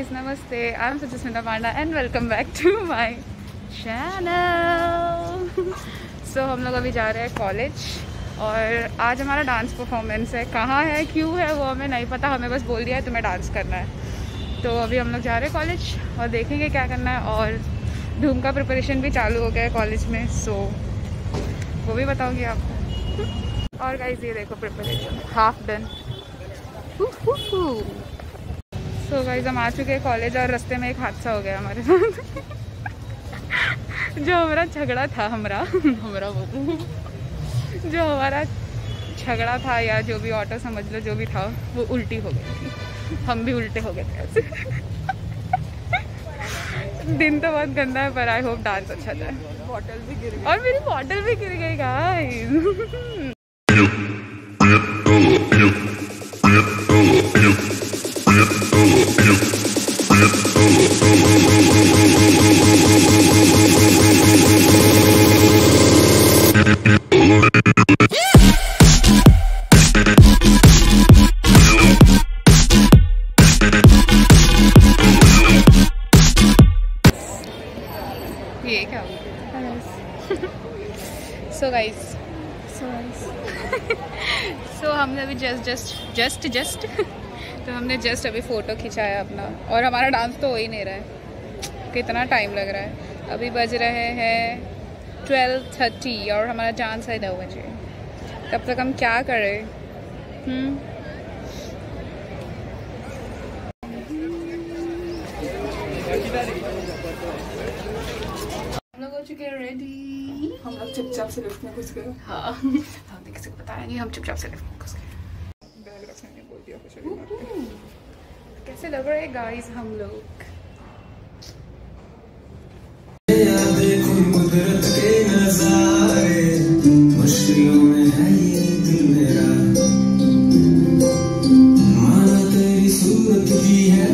guys, namaste. I'm Sujasmita Panda and welcome back to my channel. so हम लोग अभी जा रहे हैं कॉलेज और आज हमारा डांस परफॉर्मेंस है। कहाँ है क्यों है वो हमें नहीं पता। हमें बस बोल दिया है तुम्हें डांस करना है। तो अभी हम लोग जा रहे हैं कॉलेज और देखेंगे क्या करना है। और धूम का प्रिपरेशन भी चालू हो गया है कॉलेज में सो वो भी बताऊँगी आपको। और गाइज़ ये देखो preparation half done so guys हम आ चुके हैं कॉलेज और रास्ते में एक हादसा हो गया हमारे साथ। जो हमारा झगड़ा था हमारा हमारा बोलूँ जो हमारा झगड़ा था या जो भी ऑटो समझ लो जो भी था वो उल्टी हो गई थी। हम भी उल्टे हो गए थे ऐसे। दिन तो बहुत गंदा है पर आई होप डांस अच्छा जाए। बॉटल भी गिर गई। और मेरी बॉटल भी गिर गई गाइस जस्ट जस्ट। तो हमने जस्ट अभी फ़ोटो खिंचाया अपना। और हमारा डांस तो हो ही नहीं रहा है। कितना टाइम लग रहा है। अभी बज रहे हैं ट्वेल्व थर्टी और हमारा डांस है नौ बजे। तब तक हम क्या करें? हम्म। हम लोग हो चुके हैं रेडी हम लोग चुपचाप से लिफ्ट में घुस गए। हाँ। हमने किसी को बताया नहीं हम चुपचाप से लिफ्ट में घुस गए बैग रखने ने बोल दिया कुछ अभी मार के। कैसे लग रहे हैं गाइस हम लोग? के नजारे मुश्किलों में सूरत है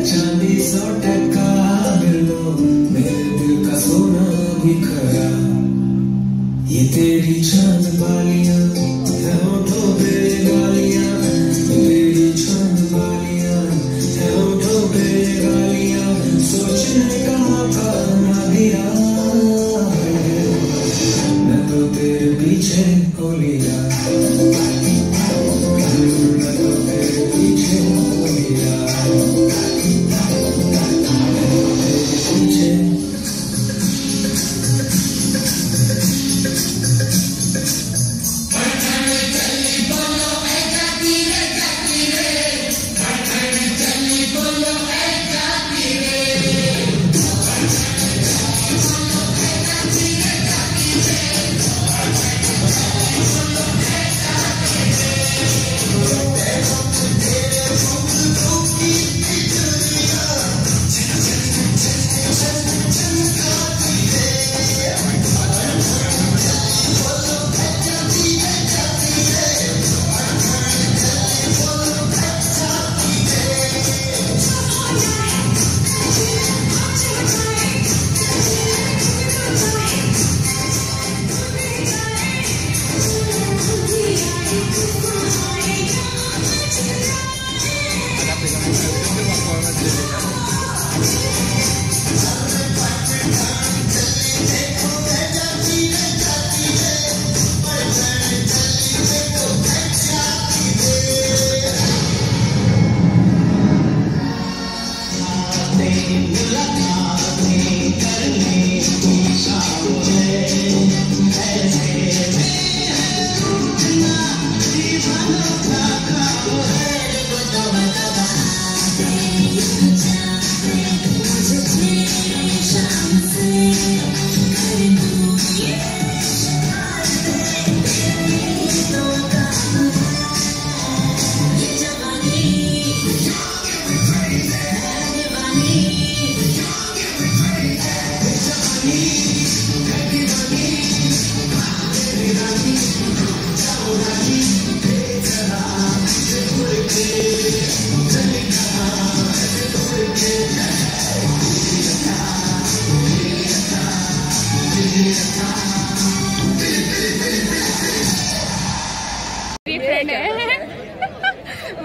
दिल का सोना ये तेरी चाँद बालियाँ kulit.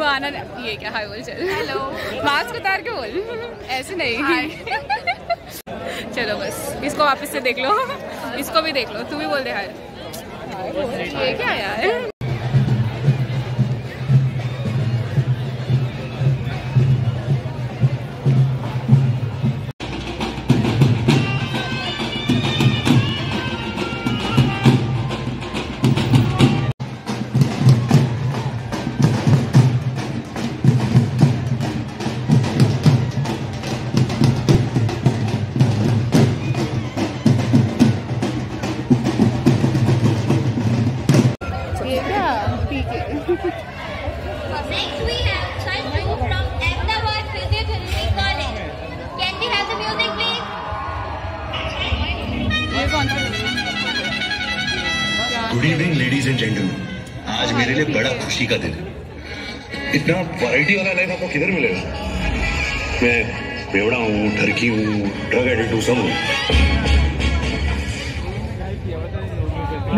वो आना ये क्या हाय बोल चल। हेलो मास्क उतार के बोल। ऐसे नहीं। चलो बस इसको वापस से देख लो। इसको भी देख लो। तू भी बोल दे हाय। ये क्या यार? Good evening ladies and gentleman आज मेरे लिए बड़ा खुशी का दिन है। इतना वैरायटी वाला लाइफ आपको किधर मिलेगा? मैं बेवड़ा हूँ ठरकी हूँ ड्रग एडिक्ट हूँ सब हूँ।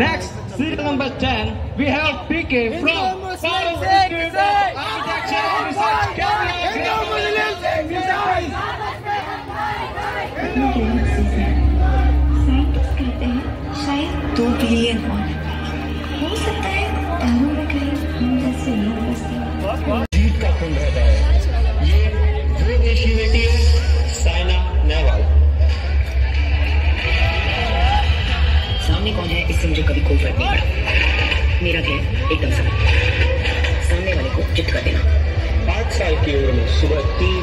Next, serial number 10, we have PK from Power Institute of Architecture and Research, Kerala. Scientist कहते हैं शायद दो बिलियन और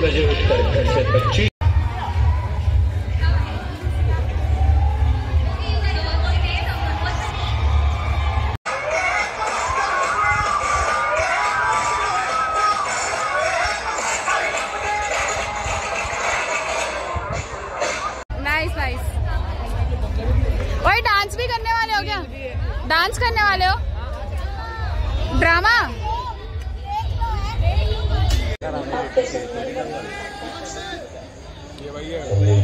बजे उठकर घर से ओए डांस भी करने वाले हो क्या? डांस करने वाले हो? Drama yeah.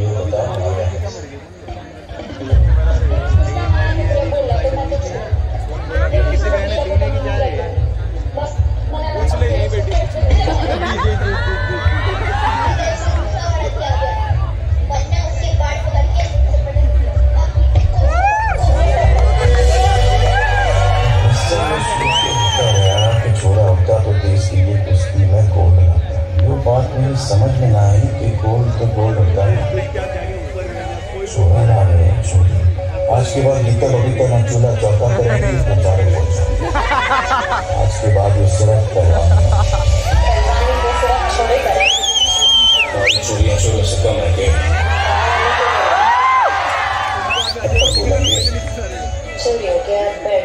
आज के बाद जितना बबीता ना चूल्हा चौका करेंगे तो चारे पहुँचा आज के बाद ये सिर्फ़ पहलवान और चूड़ियाँ चूड़ों से कम है के चलिए क्या पैर